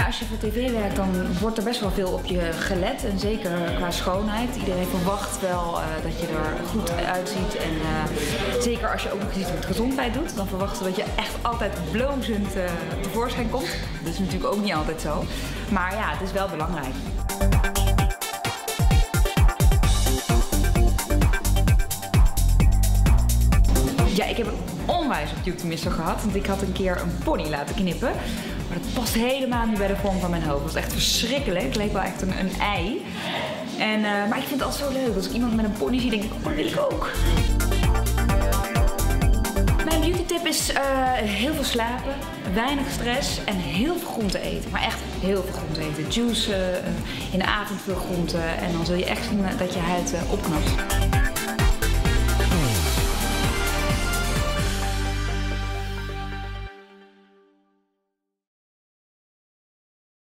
als je voor tv werkt, dan wordt er best wel veel op je gelet. En zeker qua schoonheid. Iedereen verwacht wel uh, dat je er goed uitziet. En uh, zeker als je ook nog iets met gezondheid doet, dan verwachten ze dat je echt altijd blozend uh, tevoorschijn komt. Dat is natuurlijk ook niet altijd zo. Maar ja, het is wel belangrijk. Ja, ik heb een onwijs op YouTube gehad. Want ik had een keer een pony laten knippen. Maar dat past helemaal niet bij de vorm van mijn hoofd. Het was echt verschrikkelijk. Het leek wel echt een, een ei. En, uh, maar ik vind het altijd zo leuk. Als ik iemand met een pony zie, denk ik, oh, dat wil ik ook. Mijn beauty tip is uh, heel veel slapen, weinig stress en heel veel groente eten. Maar echt heel veel groente eten. Juice, uh, in de avond veel groente. En dan zul je echt zien dat je huid opknapt.